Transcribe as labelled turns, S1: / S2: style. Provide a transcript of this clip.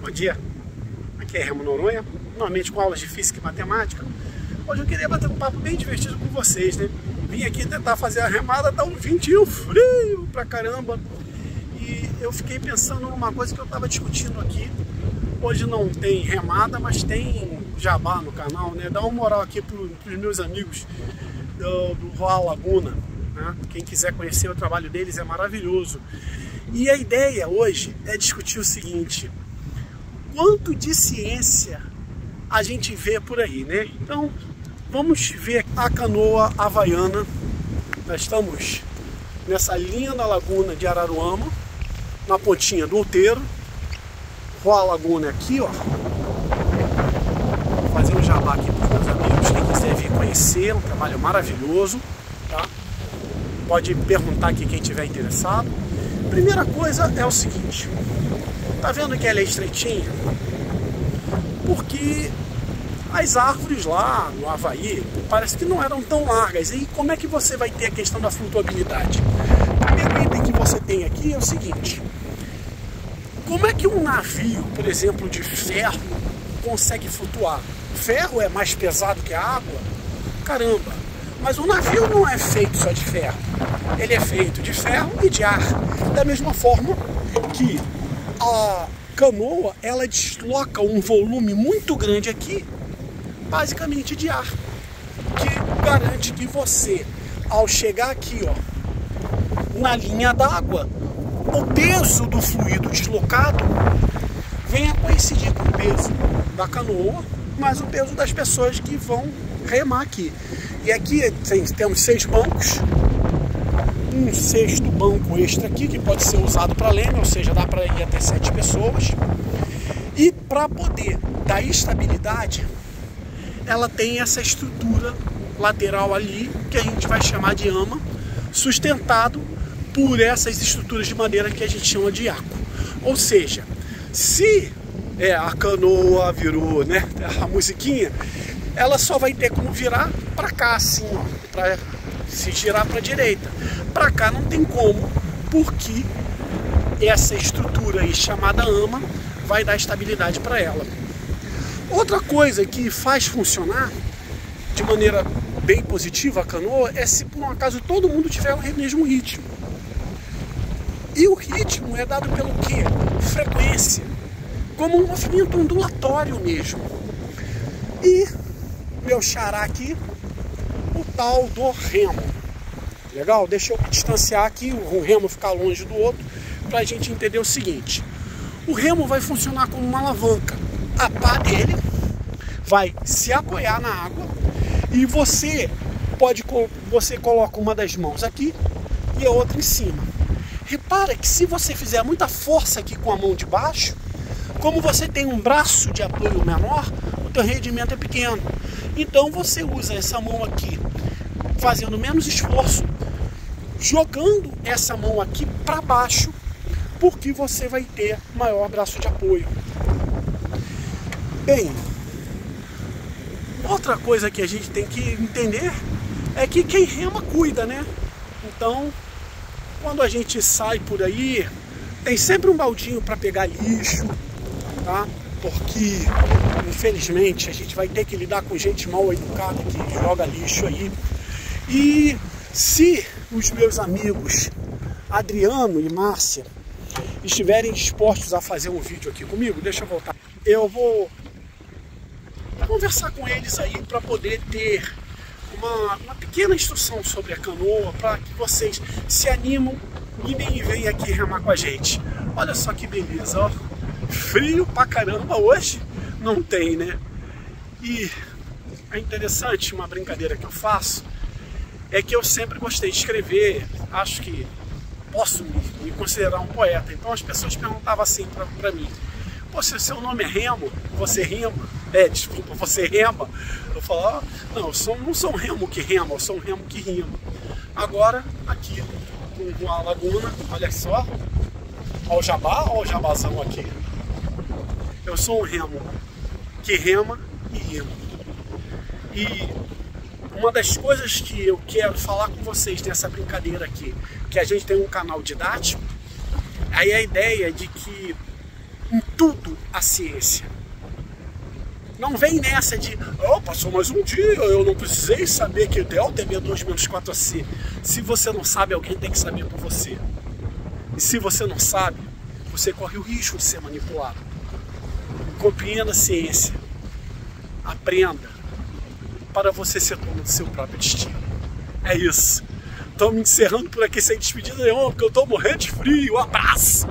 S1: Bom dia, aqui é Remo Noronha, normalmente com aulas de Física e Matemática. Hoje eu queria bater um papo bem divertido com vocês, né? Vim aqui tentar fazer a remada, tá um ventinho frio pra caramba. E eu fiquei pensando numa coisa que eu tava discutindo aqui. Hoje não tem remada, mas tem jabá no canal, né? Dá uma moral aqui pro, pros meus amigos do, do Roa Laguna. Né? Quem quiser conhecer o trabalho deles é maravilhoso. E a ideia hoje é discutir o seguinte: quanto de ciência a gente vê por aí, né? Então, vamos ver a canoa havaiana. Nós estamos nessa linha da laguna de Araruama, na pontinha do Outeiro. Roa Laguna é aqui, ó. Vou fazer um jabá aqui para os meus amigos, quem quiser vir conhecer, um trabalho maravilhoso, tá? Pode perguntar aqui quem tiver interessado. Primeira coisa é o seguinte, Tá vendo que ela é estreitinha? Porque as árvores lá no Havaí parece que não eram tão largas. E como é que você vai ter a questão da flutuabilidade? Primeiro item que você tem aqui é o seguinte: como é que um navio, por exemplo, de ferro, consegue flutuar? Ferro é mais pesado que a água? Caramba! Mas o navio não é feito só de ferro. Ele é feito de ferro e de ar. Da mesma forma que a canoa ela desloca um volume muito grande aqui, basicamente de ar, que garante que você, ao chegar aqui, ó, na linha d'água, o peso do fluido deslocado venha coincidir com o peso da canoa, mais o peso das pessoas que vão remar aqui. E aqui tem, temos seis bancos, um sexto banco extra aqui, que pode ser usado para leme, ou seja, dá para ir até sete pessoas. E para poder dar estabilidade, ela tem essa estrutura lateral ali, que a gente vai chamar de ama, sustentado por essas estruturas de madeira que a gente chama de arco. Ou seja, se é, a canoa virou né, a musiquinha, ela só vai ter como virar para cá assim, para se girar para a direita. Para cá não tem como, porque essa estrutura aí chamada ama vai dar estabilidade para ela. Outra coisa que faz funcionar de maneira bem positiva a canoa é se por um acaso todo mundo tiver o mesmo ritmo. E o ritmo é dado pelo quê? Frequência. Como um movimento ondulatório mesmo. E meu xará aqui, o tal do remo. Legal? Deixa eu distanciar aqui, o remo ficar longe do outro, para a gente entender o seguinte. O remo vai funcionar como uma alavanca. A pá dele vai se apoiar na água e você pode você coloca uma das mãos aqui e a outra em cima. Repara que se você fizer muita força aqui com a mão de baixo, como você tem um braço de apoio menor, o teu rendimento é pequeno. Então você usa essa mão aqui fazendo menos esforço, jogando essa mão aqui para baixo, porque você vai ter maior braço de apoio. Bem, outra coisa que a gente tem que entender é que quem rema cuida, né? Então, quando a gente sai por aí, tem sempre um baldinho para pegar lixo, tá? Porque, infelizmente, a gente vai ter que lidar com gente mal educada que joga lixo aí. E se os meus amigos Adriano e Márcia estiverem dispostos a fazer um vídeo aqui comigo, deixa eu voltar. Eu vou conversar com eles aí para poder ter uma, uma, pequena instrução sobre a canoa para que vocês se animam e venham aqui remar com a gente. Olha só que beleza, ó. Frio pra caramba hoje não tem, né? E é interessante uma brincadeira que eu faço é que eu sempre gostei de escrever, acho que posso me, me considerar um poeta. Então as pessoas perguntavam assim para mim: Pô, se seu nome é Remo, você rima? É, desculpa, você rema? Eu falava: Não, eu sou, não sou um remo que rema, eu sou um remo que rima. Agora, aqui com a laguna, olha só, olha o jabá, olha o jabazão aqui. Eu sou um remo que rema e rima. E uma das coisas que eu quero falar com vocês nessa brincadeira aqui, que a gente tem um canal didático, aí a ideia de que tudo a ciência. Não vem nessa de, oh, passou mais um dia, eu não precisei saber que delta é B2 menos 4AC. Se você não sabe, alguém tem que saber por você. E se você não sabe, você corre o risco de ser manipulado. Compreenda a ciência. Aprenda para você ser dono do seu próprio destino. É isso. Estamos encerrando por aqui sem despedida nenhuma, porque eu estou morrendo de frio. Abraço!